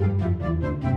Música